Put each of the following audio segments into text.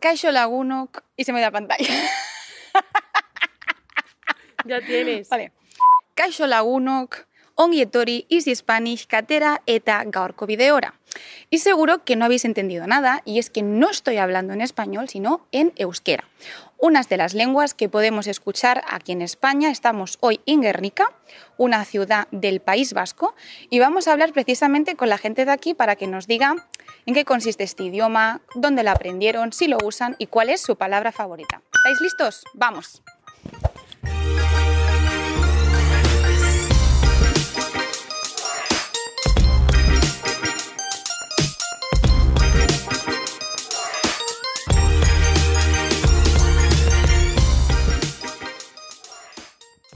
Kaixo lagunok y se me da pantalla. Ya tienes. Vale. Kaixo lagunok, ongi Easy Spanish katera eta gaurko videora. Y seguro que no habéis entendido nada, y es que no estoy hablando en español, sino en euskera. Unas de las lenguas que podemos escuchar aquí en España. Estamos hoy en Guernica, una ciudad del País Vasco, y vamos a hablar precisamente con la gente de aquí para que nos diga en qué consiste este idioma, dónde lo aprendieron, si lo usan y cuál es su palabra favorita. ¿Estáis listos? Vamos.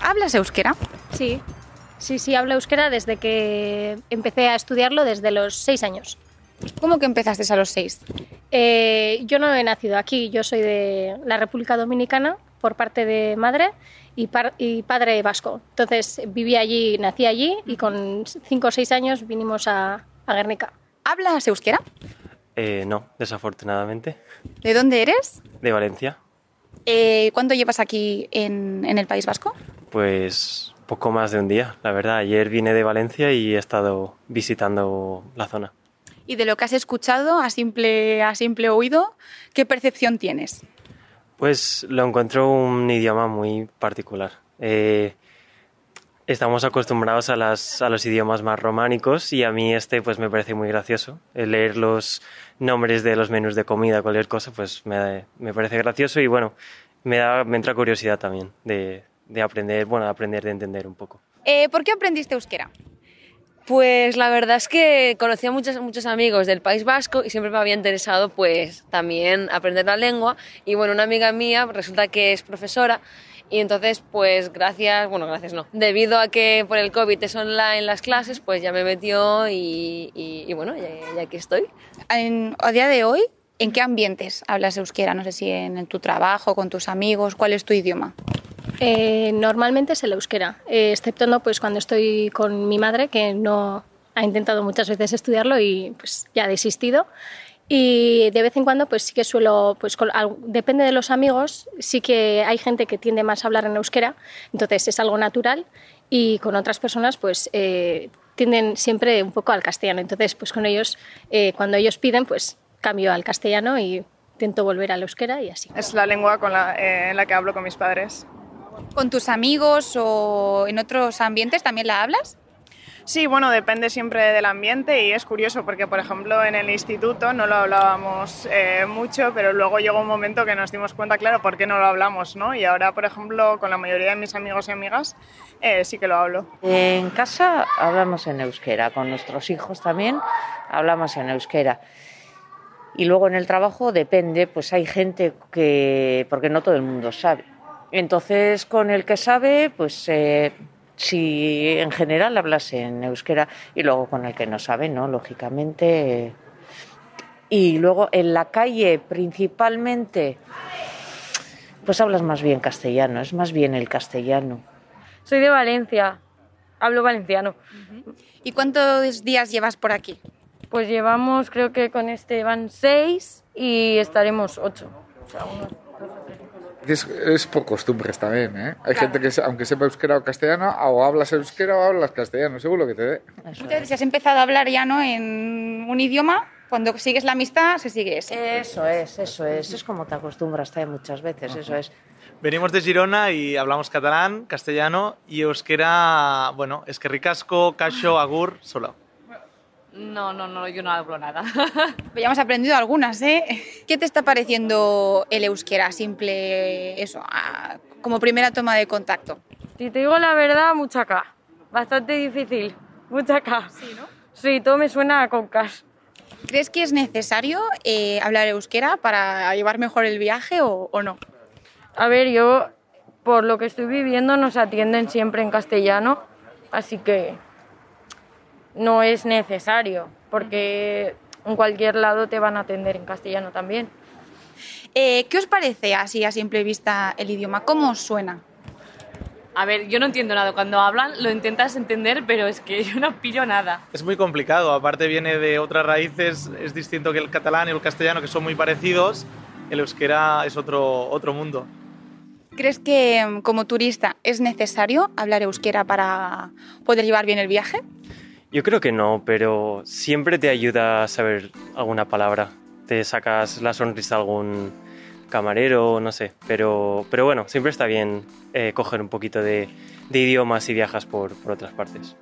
¿Hablas euskera? Sí, sí, sí, hablo euskera desde que empecé a estudiarlo desde los seis años. ¿Cómo que empezaste a los seis? Eh, yo no he nacido aquí, yo soy de la República Dominicana por parte de madre y, par- y padre vasco. Entonces viví allí, nací allí y con cinco o seis años vinimos a, a Guernica. ¿Hablas euskera? Eh, no, desafortunadamente. ¿De dónde eres? De Valencia, Eh, ¿Cuánto llevas aquí en, en el País Vasco? pues poco más de un día, la verdad. Ayer vine de Valencia y he estado visitando la zona. Y de lo que has escuchado a simple, a simple oído, ¿qué percepción tienes? Pues lo encuentro un idioma muy particular. Eh, estamos acostumbrados a, las, a los idiomas más románicos y a mí este pues me parece muy gracioso. El leer los nombres de los menús de comida, cualquier cosa, pues me, me parece gracioso y bueno, me, da, me entra curiosidad también de, de aprender, bueno, de aprender, de entender un poco. Eh, ¿Por qué aprendiste euskera? Pues la verdad es que conocí a muchos, muchos amigos del País Vasco y siempre me había interesado pues también aprender la lengua y bueno, una amiga mía resulta que es profesora y entonces pues gracias, bueno gracias no, debido a que por el COVID es online las clases pues ya me metió y, bueno, ya, ya aquí estoy. En- a día de hoy, ¿en qué ambientes hablas euskera? No sé si en tu trabajo, con tus amigos, ¿cuál es tu idioma? Eh, normalmente es el euskera, eh, exceptuando pues cuando estoy con mi madre, que no ha intentado muchas veces estudiarlo y pues ya ha desistido. Y de vez en cuando pues sí que suelo, pues depende de los amigos, sí que hay gente que tiende más a hablar en euskera, entonces es algo natural y con otras personas pues eh, tienden siempre un poco al castellano. Entonces pues con ellos, eh, cuando ellos piden pues cambio al castellano y intento volver al euskera y así. Es la lengua con la, eh, en la que hablo con mis padres. ¿Con tus amigos o en otros ambientes también la hablas? Sí, bueno, depende siempre del ambiente y es curioso porque, por ejemplo, en el instituto no lo hablábamos eh, mucho, pero luego llegó un momento que nos dimos cuenta, claro, por qué no lo hablamos, ¿no? Y ahora, por ejemplo, con la mayoría de mis amigos y amigas eh, sí que lo hablo. En casa hablamos en euskera, con nuestros hijos también hablamos en euskera. Y luego en el trabajo depende, pues hay gente que, porque no todo el mundo sabe. Entonces con el que sabe, pues eh, si en general hablas en euskera y luego con el que no sabe, ¿no? Lógicamente. Y luego en la calle principalmente, pues hablas más bien castellano, es más bien el castellano. Soy de Valencia, hablo valenciano. ¿Y cuántos días llevas por aquí? Pues llevamos, creo que con este van seis y estaremos ocho. O sea, unos- Es, es por costumbres también, ¿eh? Hay gente que, aunque sepa euskera o castellano, o hablas euskera o hablas castellano, según lo que te dé. Entonces, si has empezado a hablar ya ¿no? en un idioma, cuando sigues la amistad, se sigue ese. Eso es, eso es. Es como te acostumbras también muchas veces, eso es. Venimos de Girona y hablamos catalán, castellano y euskera, bueno, es que ricasco, cacho, agur, solo. No, no, no, yo no hablo nada. Pues ya hemos aprendido algunas, ¿eh? ¿Qué te está pareciendo el euskera? Simple, eso, a- como primera toma de contacto. Si te digo la verdad, mucha K. Bastante difícil, mucha K. Sí, ¿no? Sí, todo me suena a concas. ¿Crees que es necesario eh, hablar euskera para llevar mejor el viaje o, o no? A ver, yo, por lo que estoy viviendo, nos atienden siempre en castellano, así que no es necesario, porque en cualquier lado te van a atender en castellano también. Eh, ¿Qué os parece así a simple vista el idioma? ¿Cómo os suena? A ver, yo no entiendo nada. Cuando hablan lo intentas entender, pero es que yo no pillo nada. Es muy complicado, aparte viene de otras raíces, es distinto que el catalán y el castellano, que son muy parecidos, el euskera es otro, otro mundo. ¿Crees que mm, como turista es necesario hablar euskera para poder llevar bien el viaje? Yo creo que no, pero siempre te ayuda a saber alguna palabra. Te sacas la sonrisa a algún camarero, no sé. Pero, pero bueno, siempre está bien eh, coger un poquito de, idiomas si viajas por, por otras partes.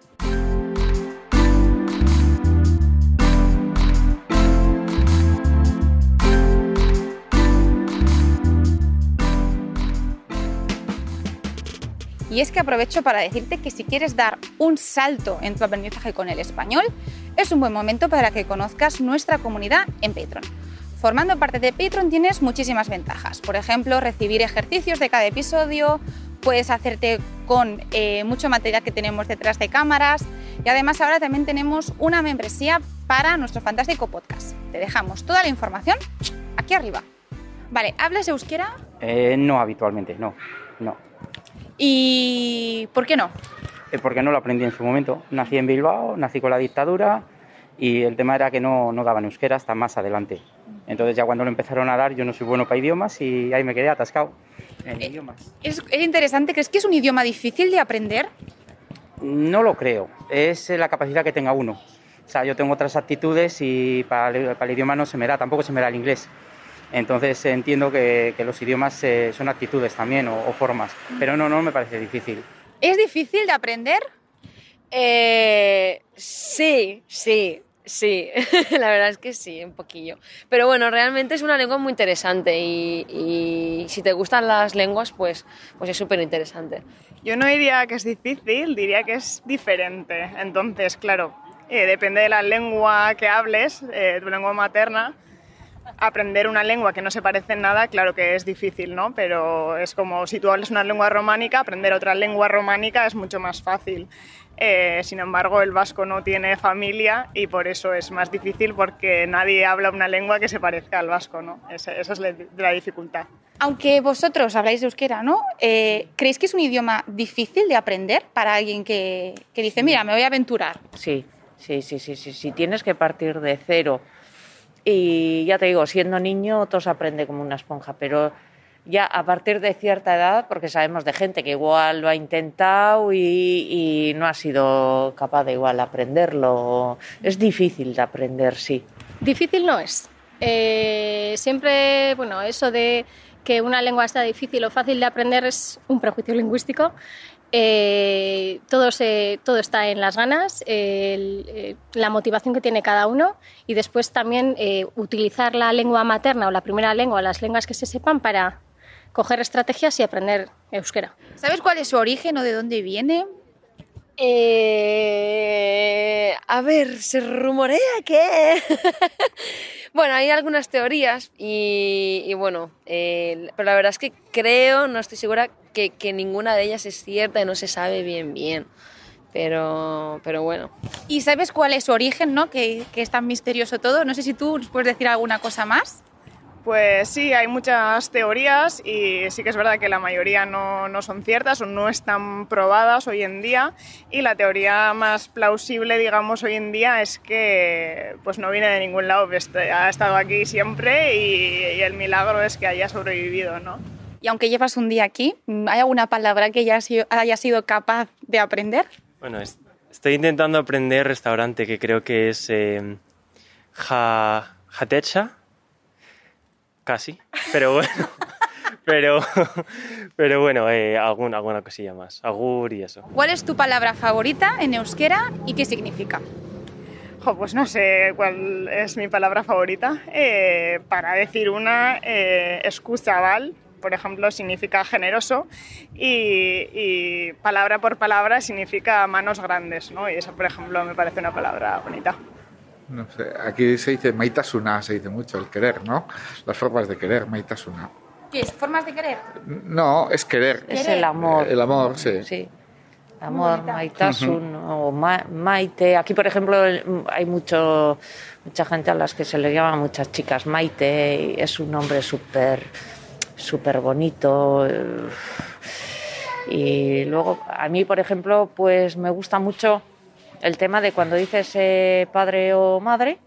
Y es que aprovecho para decirte que si quieres dar un salto en tu aprendizaje con el español, es un buen momento para que conozcas nuestra comunidad en Patreon. Formando parte de Patreon tienes muchísimas ventajas. Por ejemplo, recibir ejercicios de cada episodio, puedes hacerte con eh, mucho material que tenemos detrás de cámaras y además ahora también tenemos una membresía para nuestro fantástico podcast. Te dejamos toda la información aquí arriba. Vale, ¿hablas euskera? Eh, no habitualmente, no, no. ¿Y por qué no? Eh, porque no lo aprendí en su momento. Nací en Bilbao, nací con la dictadura y el tema era que no, no daban euskera hasta más adelante. Entonces ya cuando lo empezaron a dar yo no soy bueno para idiomas y ahí me quedé atascado en Eh, idiomas. Es, es interesante, ¿crees que es un idioma difícil de aprender? No lo creo, es la capacidad que tenga uno. O sea, yo tengo otras actitudes y para el, para el idioma no se me da, tampoco se me da el inglés. Entonces eh, entiendo que, que los idiomas eh, son actitudes también o, o formas, pero no, no me parece difícil. ¿Es difícil de aprender? Eh, sí, sí, sí. la verdad es que sí, un poquillo. Pero bueno, realmente es una lengua muy interesante y, y si te gustan las lenguas, pues, pues es súper interesante. Yo no diría que es difícil, diría que es diferente. Entonces, claro, eh, depende de la lengua que hables, eh, tu lengua materna. Aprender una lengua que no se parece en nada, claro que es difícil, ¿no? Pero es como si tú hablas una lengua románica, aprender otra lengua románica es mucho más fácil. Eh, sin embargo, el vasco no tiene familia y por eso es más difícil porque nadie habla una lengua que se parezca al vasco, ¿no? Esa, esa es la, la dificultad. Aunque vosotros habláis euskera, ¿no? Eh, ¿Creéis que es un idioma difícil de aprender para alguien que, que dice, mira, me voy a aventurar? Sí, sí, sí, sí, sí, sí. Tienes que partir de cero. Y ya te digo, siendo niño todo se aprende como una esponja, pero ya a partir de cierta edad, porque sabemos de gente que igual lo ha intentado y, no ha sido capaz de igual aprenderlo, es difícil de aprender, sí. Difícil no es. Eh, siempre, bueno, eso de que una lengua está difícil o fácil de aprender es un prejuicio lingüístico. Eh, todo, se, todo está en las ganas, el- eh, la motivación que tiene cada uno y después también eh, utilizar la lengua materna o la primera lengua, las lenguas que se sepan para coger estrategias y aprender euskera. ¿Sabes cuál es su origen o de dónde viene? Eh, a ver, se rumorea que... bueno, hay algunas teorías y, y bueno, eh, pero la verdad es que creo, no estoy segura, que, que ninguna de ellas es cierta y no se sabe bien bien. Pero, pero bueno. ¿Y sabes cuál es su origen, no? Que, que es tan misterioso todo. No sé si tú nos puedes decir alguna cosa más. Pues sí, hay muchas teorías y sí que es verdad que la mayoría no, no son ciertas o no están probadas hoy en día y la teoría más plausible, digamos, hoy en día es que pues no viene de ningún lado, este- ha estado aquí siempre y, y el milagro es que haya sobrevivido, ¿no? Y aunque llevas un día aquí, ¿hay alguna palabra que ya sido, haya sido capaz de aprender? Bueno, es- estoy intentando aprender restaurante, que creo que es eh, ja, jatecha, casi, pero bueno, pero, pero bueno, eh, algún- alguna cosilla más, agur y eso. ¿Cuál es tu palabra favorita en euskera y qué significa? Jo, pues no sé cuál es mi palabra favorita. Eh, para decir una, eh, por ejemplo, significa generoso y, y palabra por palabra significa manos grandes, ¿no? Y esa, por ejemplo, me parece una palabra bonita. No sé, aquí se dice maitasuna, se dice mucho, el querer, ¿no? Las formas de querer, maitasuna. ¿Qué es? ¿Formas de querer? No, es querer. Es el amor. El amor, sí. Sí. Amor, maitasun o ma- maite. Aquí, por ejemplo, hay mucho, mucha gente a las que se le llama muchas chicas maite. y Es un nombre súper súper bonito. eh, Y luego, a mí, por ejemplo, pues me gusta mucho el tema de cuando dices eh, padre o madre,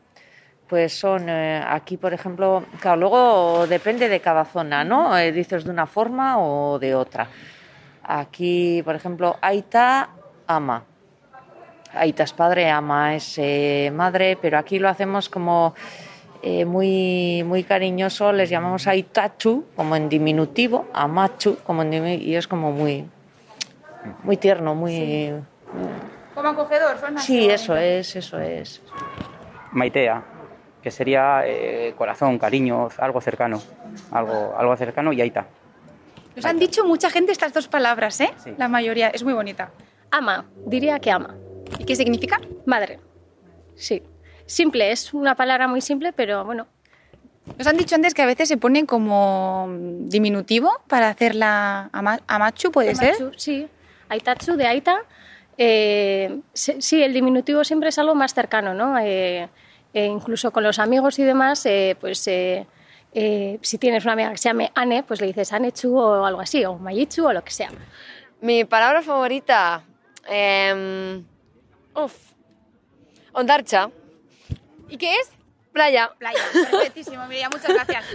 pues son eh, aquí, por ejemplo, claro, luego depende de cada zona, ¿no? Dices de una forma o de otra. Aquí, por ejemplo, Aita, ama. Aita es padre, ama es madre, pero aquí lo hacemos como eh, muy, muy cariñoso, les llamamos Aitachu, como en diminutivo, Amachu, como en dimi- y es como muy, muy tierno, muy... Como acogedor, suena. Sí, eso es, eso es. Maitea, que sería eh, corazón, cariño, algo cercano, algo, algo cercano y Aita. Nos han dicho mucha gente estas dos palabras, ¿eh? Sí. La mayoría, es muy bonita. Ama, diría que ama. ¿Y qué significa? Madre. Sí. Simple, es una palabra muy simple, pero bueno. Nos han dicho antes que a veces se pone como diminutivo para hacer la ama- amachu, ¿puede ser? Amatsu, Sí. Aitatsu de Aita. Eh, sí, el diminutivo siempre es algo más cercano, ¿no? Eh, eh, incluso con los amigos y demás, eh, pues eh, eh, si tienes una amiga que se llame Ane, pues le dices Anechu o algo así, o Mayichu o lo que sea. Mi palabra favorita. Eh, uf. Ondarcha. ¿Y qué es? Playa. Playa. Perfectísimo, Miriam, muchas gracias.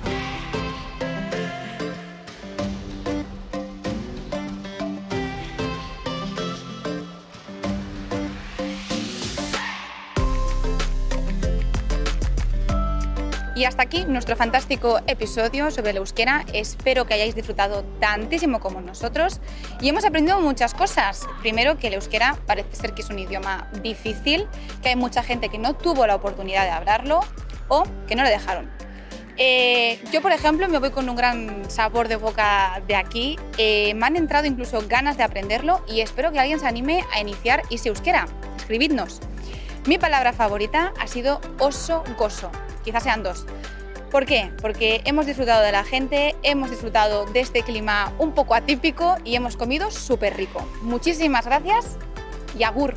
Y hasta aquí nuestro fantástico episodio sobre el euskera. Espero que hayáis disfrutado tantísimo como nosotros y hemos aprendido muchas cosas. Primero, que el euskera parece ser que es un idioma difícil, que hay mucha gente que no tuvo la oportunidad de hablarlo o que no le dejaron. Eh, yo, por ejemplo, me voy con un gran sabor de boca de aquí. Eh, me han entrado incluso ganas de aprenderlo y espero que alguien se anime a iniciar Ise Euskera. Escribidnos. Mi palabra favorita ha sido oso gozo. Quizás sean dos. ¿Por qué? Porque hemos disfrutado de la gente, hemos disfrutado de este clima un poco atípico y hemos comido súper rico. Muchísimas gracias y agur.